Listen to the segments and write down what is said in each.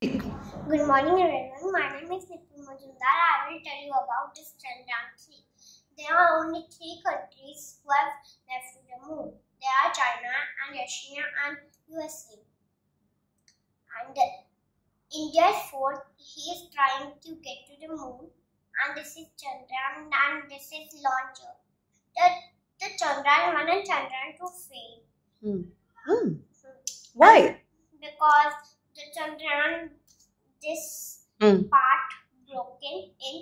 Good morning, everyone. My name is Nipun Mazumdar. I will tell you about this Chandrayaan 3. There are only three countries who have left to the moon. They are China and Russia and USA. And India is fourth. He is trying to get to the moon. And this is Chandrayaan and this is launcher. The, the Chandrayaan 1 and Chandrayaan 2 failed. Hmm. Hmm. Why? Because Chandrayaan, this Hmm. part broken in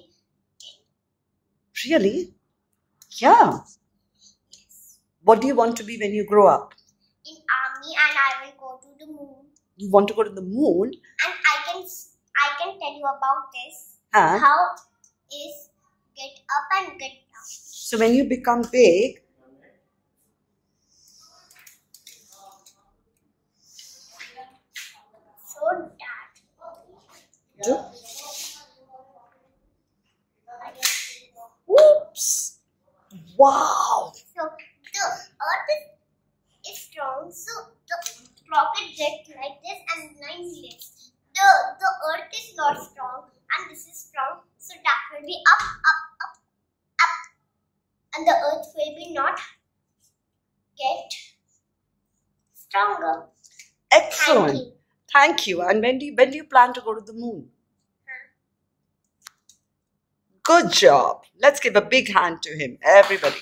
Really? Yeah. Yes. What do you want to be when you grow up? in army and I will go to the moon You want to go to the moon? and I can I can tell you about this Huh? how is get up and get down So when you become big, so that do. so Oops! Wow! the earth is, strong so the rocket get like this and nine lives the the earth is not strong and this is strong so that will be up up up up and the earth will be not get stronger Excellent. Thank you. And when do you, when do you plan to go to the moon? Good job. Let's give a big hand to him, everybody.